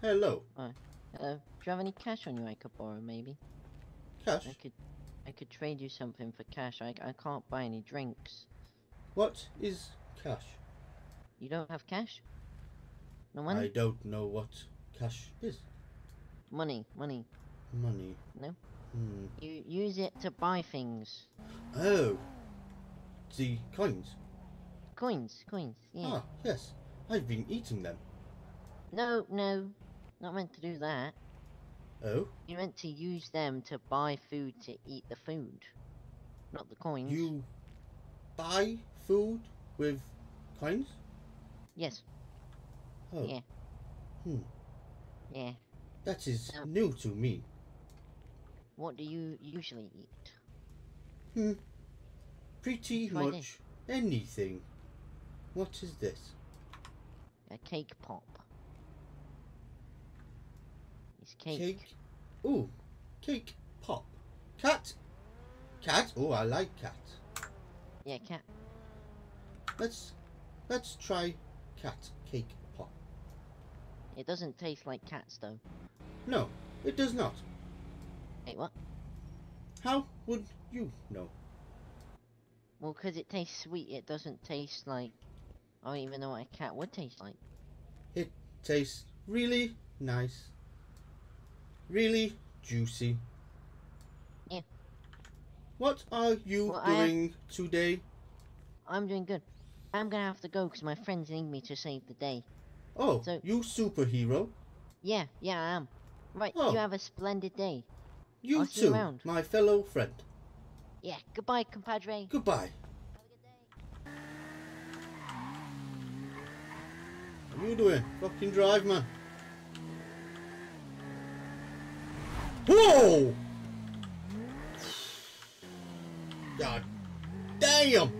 Hello. Uh, do you have any cash on you I could borrow, maybe? Cash? I could, I could trade you something for cash. I, I can't buy any drinks. What is cash? You don't have cash? No one? I don't know what cash is. Money, money. Money. No? Hmm. You use it to buy things. Oh. The coins. Coins, coins, yeah. Ah, yes. I've been eating them. No, no. Not meant to do that. Oh? You're meant to use them to buy food to eat the food. Not the coins. You buy food with coins? Yes, Oh. Yeah. Hmm. yeah. That is No. new to me. What do you usually eat? Hmm. Pretty Try this. much anything. What is this? A cake pop. It's cake. Cake. Ooh, cake pop. Cat. Cat. Oh, I like cat. Yeah, cat. Let's let's try cat cake pop. It doesn't taste like cats though. No, it does not. Wait, what? How would you know? Well, 'cause it tastes sweet, it doesn't taste like. I don't even know what a cat would taste like. It tastes really nice. Really juicy. Yeah. What are you Well, have- doing today? I'm doing good. I'm gonna have to go 'cause my friends need me to save the day. Oh, So- you superhero. Yeah, yeah, I am. Right, Oh. you have a splendid day. You I'll see you too, my fellow friend. Yeah, goodbye, compadre. Goodbye. Have a What are you doing? Fucking drive, man. Whoa! God damn!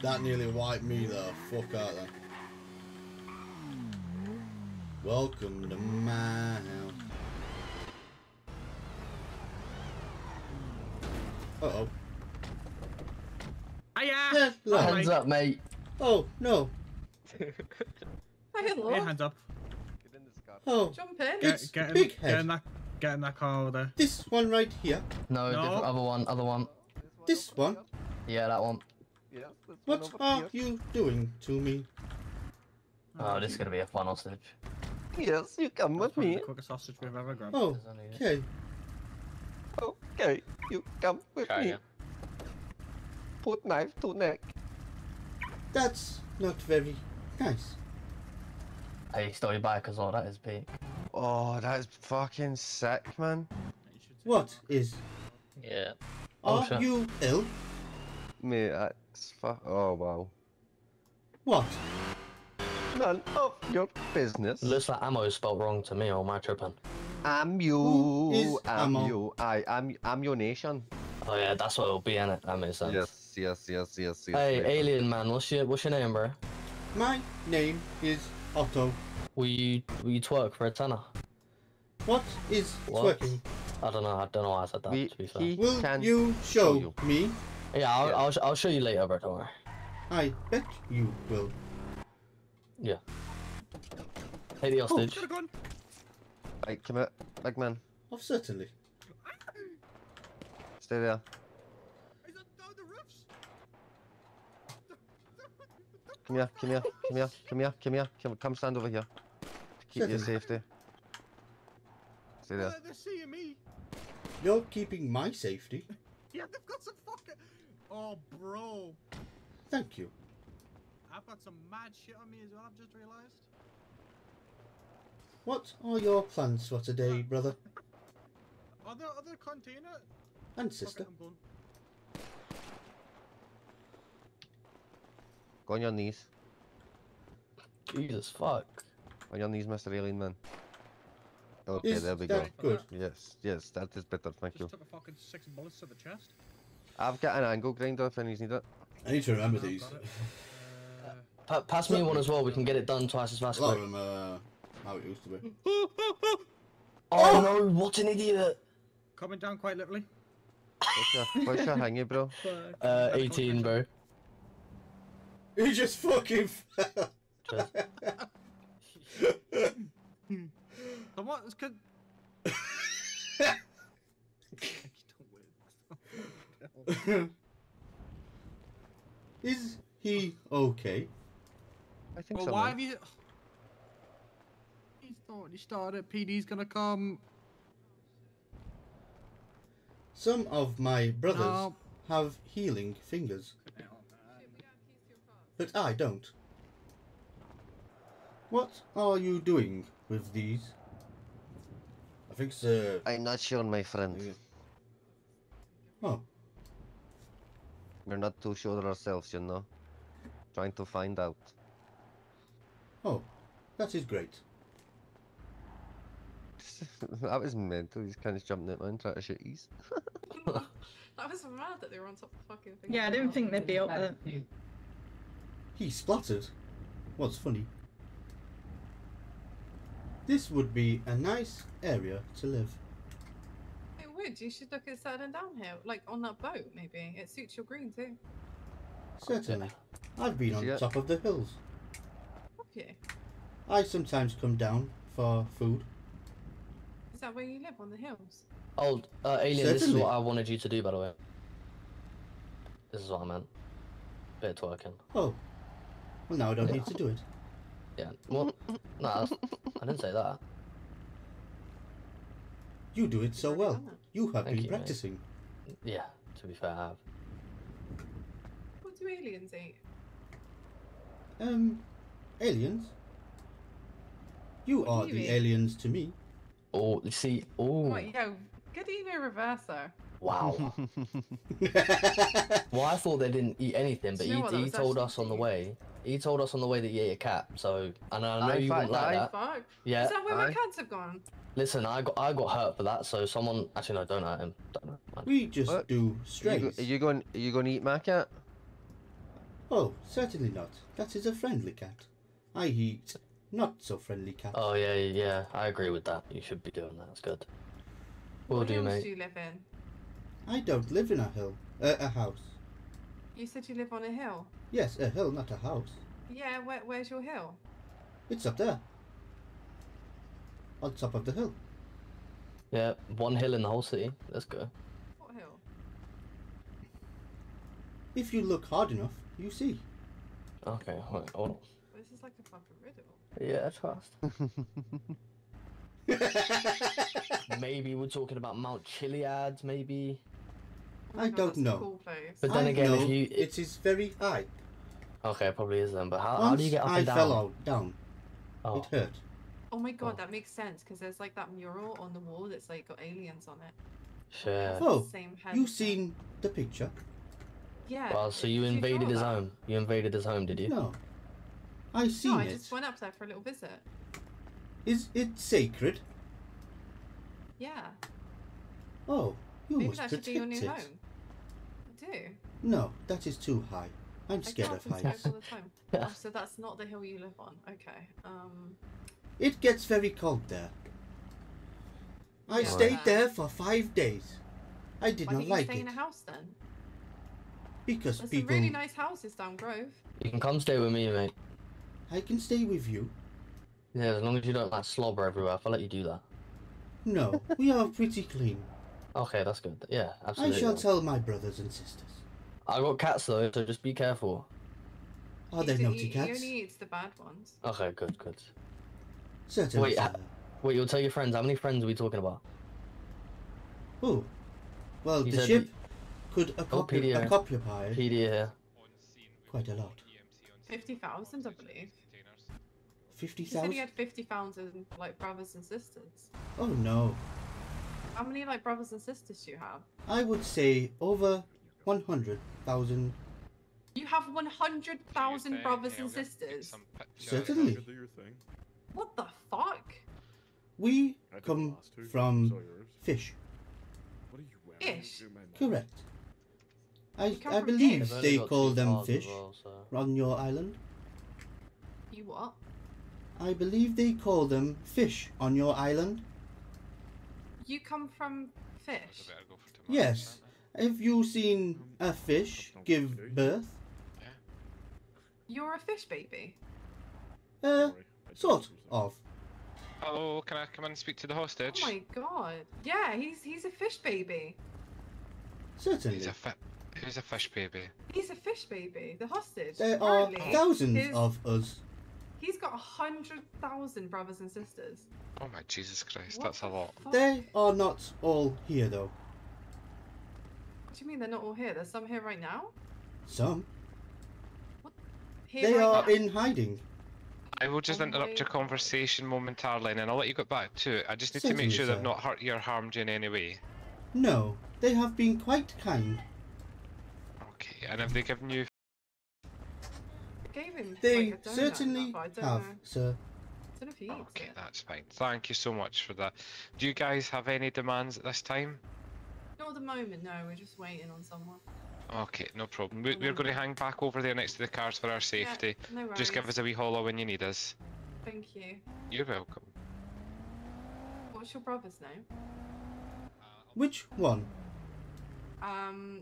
That nearly wiped me the fuck out there. Welcome to my house. Uh oh. Hiya! Hello. Hi. Hands up, mate. Oh no. Hi, hello. Hey, hands up. Oh, Jump in. Get, It's get, in, big get head. in that, get in that car over there. this one right here. No, No. different, other one, other one. This one. Yeah, that one. Yeah, What are you doing to me? Oh, this is gonna be a fun hostage. Yes, you come That's with me. the quickest sausage we've ever grabbed. Oh, okay. Okay, you come with me. Put knife to neck. That's not very nice. Hey, stole your bike as well. That is big. Oh, that's fucking sick, man. You should take What it is? Yeah. Oh, Are shit. you ill? Mate, that's fu- Oh, wow. What? None of your business. Looks like ammo is spelled wrong to me, or my tripping? I'm you. I'm Ammo? you. I. I'm. I'm your nation. Oh yeah, that's what it'll be in it. That makes sense. Yes. Yes. Yes. Yes. Yes. Hey, yes. alien man, what's your what's your name, bro? My name is Otto. Will you will you twerk for a tenner? What is What? twerking? I don't know. I don't know why I said that. We, to be fair. he Will can you show you. me? Yeah, I'll, Yeah. I'll sh- I'll show you later, bro. Don't worry. I bet you will. Yeah. Take the hostage. Got a! Right, come here, big man. Oh, certainly. Stay there. He's on down the roofs! Come here. Come here. Come here. Come here. Come here. Come, come stand over here. To keep your safety. Stay there. Uh, they're seeing me! You're keeping my safety. Yeah, they've got some fucking. Oh, bro. Thank you. I've got some mad shit on me as well, I've just realised. What are your plans for today, brother Other, other container? and Fuck it, sister? I'm going. Go on your knees. Jesus fuck. On your knees, Mr. Alien Man. Okay, Is there we go. good? Yes, yes, that is better, thank you. Took a fucking six bullets to the chest. I've got an angle grinder if any need it. I need to remember No, these. Uh, Pa- pass me one as well. We can get it done twice as fast. A lot of them are how it used to be. Oh no! What an idiot. coming down quite literally. What's your, what's your hangy, bro? Uh, 18, bro. He just fucking fell. Cheers. So what? Could... Is he okay? I think well, so. why man. have you? He's already started. PD's gonna come. Some of my brothers No. have healing fingers, but I don't. What are you doing with these? I think so. I'm not sure, my friend. Oh, We're not too sure ourselves, you know. Trying to find out. oh, that is great. that was mental. He's kind of jumping at mine, trying to shoot ease. That was mad that they were on top of the fucking thing. Yeah, I didn't think they'd be up there. He splattered. What's funny? This would be a nice area to live. It would. You should look at settling down here, like on that boat. Maybe it suits your green too. Certainly. I've been on See top of the hills. Okay. I sometimes come down for food. Is that where you live on the hills? Oh, uh, Alien, this is what I wanted you to do, by the way. This is what I meant. Bit of twerking. Oh. Well, now I don't Yeah. need to do it. Yeah. Well, no, that's- I didn't say that. You do it so well. You have Thank been you, mate. practicing. Yeah, to be fair, I have. What do aliens eat? Um, aliens? You What are you the mean? aliens. aliens to me. Oh, you see, oh, What? Yo, good evening, reverser. wow. well, I thought they didn't eat anything, but you know he, what? He told us on the deep. way. He told us on the way that he ate a cat. So, and I know Aye, you fact, wouldn't like aye. that. Fuck. Yeah. Is that where my cats have gone? Listen, I got I got hurt for that. So someone actually no, don't hurt him. Don't hurt him. we just What? do straight. you're you going? Are you going to eat my cat? Oh, certainly not. That is a friendly cat. I eat not so friendly cat. Oh yeah, yeah, I agree with that. You should be doing that. It's good. Will what do, hills mate. do you live in? I don't live in a hill. Uh, a house. You said you live on a hill. Yes, a hill, not a house. Yeah, where, where's your hill? It's up there. On top of the hill. Yeah, one hill in the whole city. Let's go. What hill? If you look hard enough, you see. Okay, wait, hold on. This is like a fucking riddle. Yeah, trust. maybe we're talking about Mount Chiliad, maybe. My I God, don't know. Cool. But then I again, if you- it is very high. Okay, it probably is then. But how, Once how do you get up I and down? I fell out down. Oh, It hurt. Oh my god, Oh. that makes sense because there's like that mural on the wall that's like got aliens on it. shit. Has the Oh, same head You and seen the picture? Yeah. Well, so you invaded draw his home. You invaded his home, did you? No. I seen No, I it. just went up there for a little visit. Is it sacred? Yeah. Oh, you Maybe must that should protect be your new it. Home. I do. No, that is too high. I'm scared of heights. all the time. Oh, so that's not the hill you live on. Okay. Um. It gets very cold there. I Yeah. stayed Right. there for five days. I did Why not didn't like you stay it in a house then? because There's people. some really nice houses down Grove. You can come stay with me, mate. I can stay with you. Yeah, as long as you don't like slobber everywhere, I'll let you do that. No, we are pretty clean. Okay, that's good. Yeah, absolutely. I shall tell my brothers and sisters. I got cats though, so just be careful. Are He they naughty he, cats? He only eats the bad ones. Okay, good, good. Certainly. Wait, sir. ha- Wait, you'll tell your friends. How many friends are we talking about? Oh, well, You the ship could Oh, occup- PDA. occupy here. quite a lot. Fifty thousand, I believe. Fifty He said he thousand? had fifty thousand like brothers and sisters. Oh no. How many like brothers and sisters do you have? I would say over one hundred thousand. You have one hundred thousand brothers and sisters. Certainly. Do your thing. What the fuck? We I did the come from so yours. fish. What are you wearing? Ish. Do my mom. Correct. I, I believe Ish. They've only they got call them fish well, so- on your island. You what? I believe they call them fish on your island. You come from fish. Yes. Have you seen a fish give birth? You're a fish baby. Uh, Sorry, I didn't sort of. Hello, can I come and speak to the hostage? Oh my god. Yeah, he's he's a fish baby. Certainly. He's a fi- Who's a fish baby? He's a fish baby. The hostage. There are thousands his- of us. He's got a hundred thousand brothers and sisters. Oh my Jesus Christ, What that's a lot. fuck? They are not all here though. What do you mean they're not all here? There's some here right now. Some. Here They right are now? in hiding. I will just Oh interrupt your conversation momentarily and then I'll let you get back to it. I just need to make sure sir. they've not hurt you or harmed you in any way. No, they have been quite kind. Okay, and have they given you. Gave him. They like, a donut and certainly that, don't have, Know. sir. I don't know if he eats Okay, it. that's fine. Thank you so much for that. Do you guys have any demands at this time? Not at the moment. No, we're just waiting on someone. Okay, no problem. We, we're Mm. going to hang back over there next to the cars for our safety. Yeah, no worries. Just give us a wee holler when you need us. Thank you. You're welcome. What's your brother's name? Which one? Um,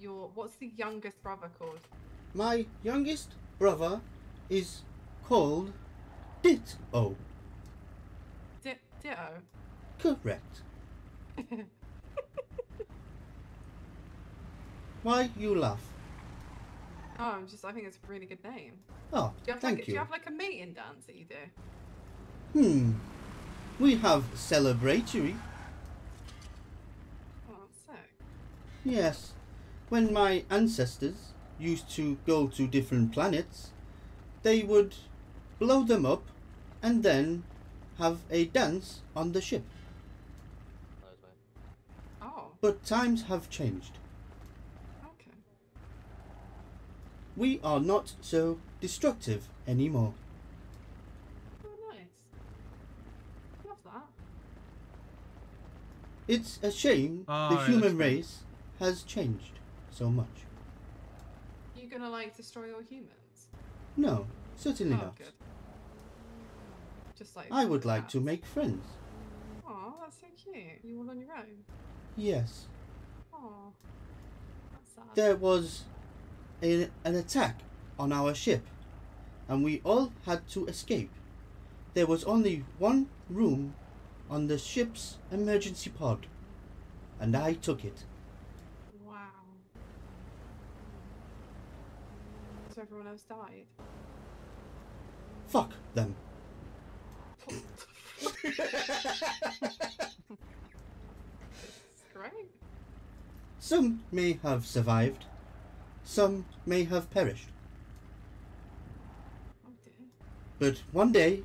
your what's the youngest brother called? My youngest brother is called Dit. Oh, Di- Ditto. correct. Why you laugh? Oh, I'm just. I think it's a really good name. Oh, Do you have thank like, Do you. you have like a mating dance that you do? Hmm. We have celebratory. Oh, sick. Yes. When my ancestors used to go to different planets, they would blow them up and then have a dance on the ship. Oh, But times have changed. okay. We are not so destructive anymore. Oh, nice. Love that. It's a shame Oh, the human that's race has changed so much. You gonna like destroy all humans? No, certainly oh, not. good. Just like. I would like to make friends. Oh, that's so cute. You all on your own? Yes. Oh, that's sad. There was a, an attack on our ship, and we all had to escape. There was only one room on the ship's emergency pod, and I took it. Wow. So everyone else died. Fuck them. Great. Some may have survived, some may have perished, Oh dear. but one day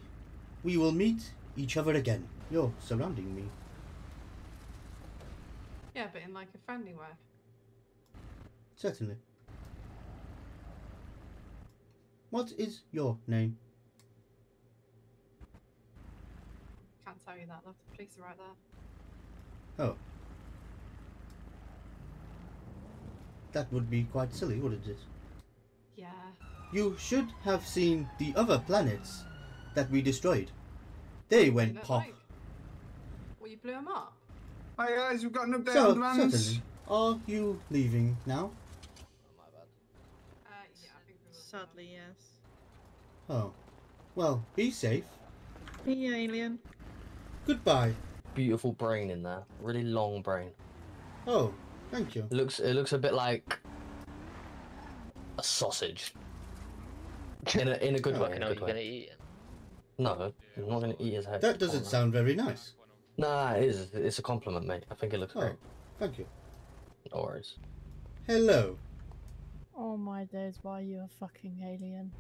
we will meet each other again. You're surrounding me. Yeah, but in like a friendly way. Certainly. What is your name? Can't tell you that. The police are right there. Oh. That would be quite silly, wouldn't it? Yeah. You should have seen the other planets that we destroyed. They They went look pop. like- Well, you blew them up. Hi guys, we've got an update So, on demands. certainly. Are you leaving now? Oh, my bad. Uh, yeah, I think we will. Sadly, yes. Oh. Well, be safe. Be alien. Goodbye. Beautiful brain in there. Really long brain. Oh, thank you. It looks it looks a bit like a sausage. In a in a good Oh, way. In no, a you're good way. gonna eat it. No, I'm not gonna eat his head. That doesn't sound very nice. Nah, it is. It's a compliment, mate. I think it looks Oh, great. thank you. No worries. Hello. Oh my days, why are you a fucking alien?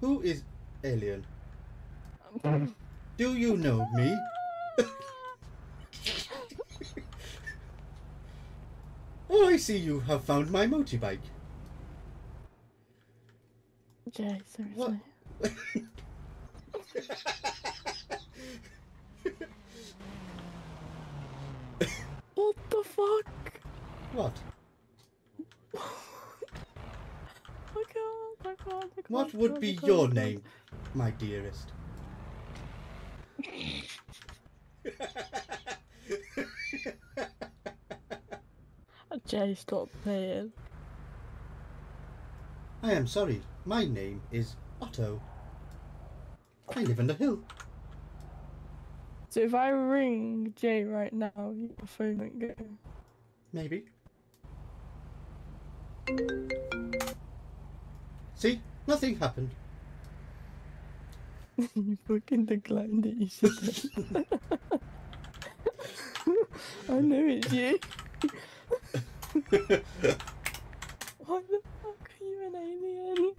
Who is Alien? Do you know me? oh, I see you have found my motorbike. Jay, seriously. What? What the fuck? what? I can't, I can't, I can't. What would be your name, my dearest? Jay, stop playing. I am sorry, My name is Otto. I live on the hill. So if I ring Jay right now, your phone won't go. Maybe. See, nothing happened. you fucking declined it, you said I know it's you. Why the fuck are you an alien?